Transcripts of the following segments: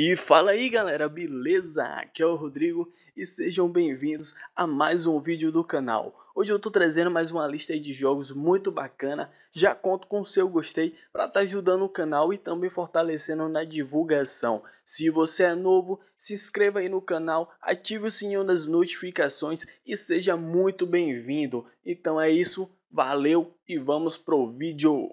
E fala aí galera, beleza? Aqui é o Rodrigo e sejam bem-vindos a mais um vídeo do canal. Hoje eu tô trazendo mais uma lista de jogos muito bacana, já conto com o seu gostei para estar tá ajudando o canal e também fortalecendo na divulgação. Se você é novo, se inscreva aí no canal, ative o sininho das notificações e seja muito bem-vindo. Então é isso, valeu e vamos pro vídeo.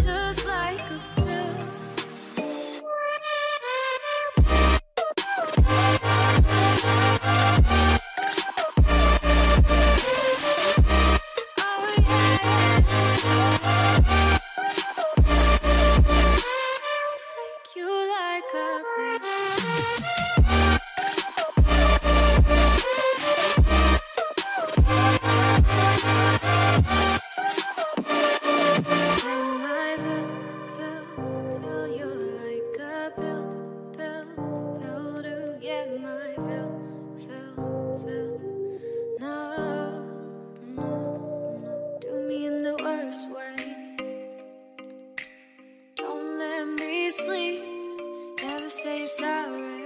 say sorry.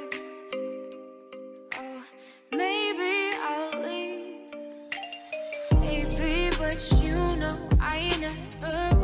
Oh, maybe I'll leave. Maybe, but you know I never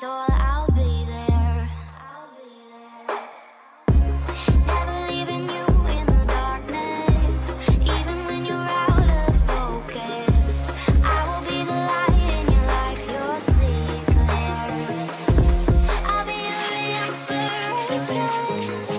soul, I'll be there. I'll be there. Never leaving you in the darkness, even when you're out of focus. I will be the light in your life, you'll clear. I'll be your inspiration.